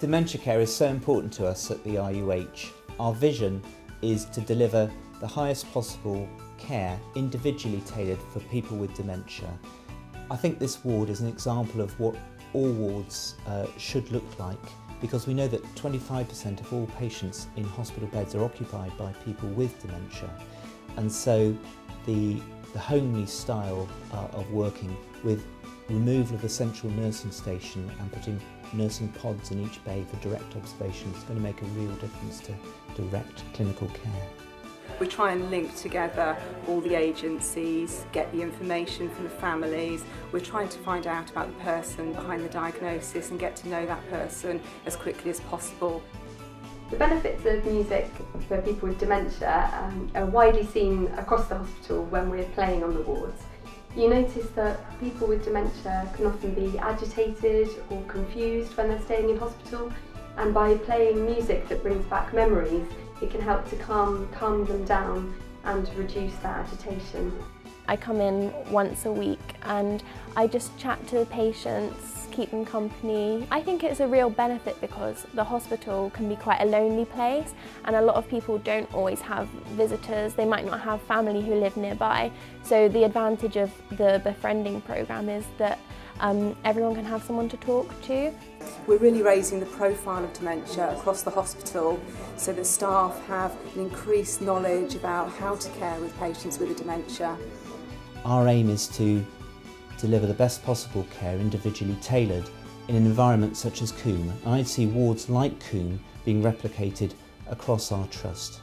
Dementia care is so important to us at the RUH. Our vision is to deliver the highest possible care individually tailored for people with dementia. I think this ward is an example of what all wards uh, should look like because we know that 25% of all patients in hospital beds are occupied by people with dementia and so the, the homely style uh, of working with removal of the central nursing station and putting nursing pods in each bay for direct observation is going to make a real difference to direct clinical care. We try and link together all the agencies, get the information from the families. We're trying to find out about the person behind the diagnosis and get to know that person as quickly as possible. The benefits of music for people with dementia um, are widely seen across the hospital when we're playing on the wards. You notice that people with dementia can often be agitated or confused when they're staying in hospital and by playing music that brings back memories it can help to calm, calm them down and reduce that agitation. I come in once a week and I just chat to the patients, keep them company. I think it's a real benefit because the hospital can be quite a lonely place and a lot of people don't always have visitors, they might not have family who live nearby. So the advantage of the befriending programme is that um, everyone can have someone to talk to. We're really raising the profile of dementia across the hospital so that staff have an increased knowledge about how to care with patients with a dementia. Our aim is to deliver the best possible care individually tailored in an environment such as Combe. And I'd see wards like Combe being replicated across our trust.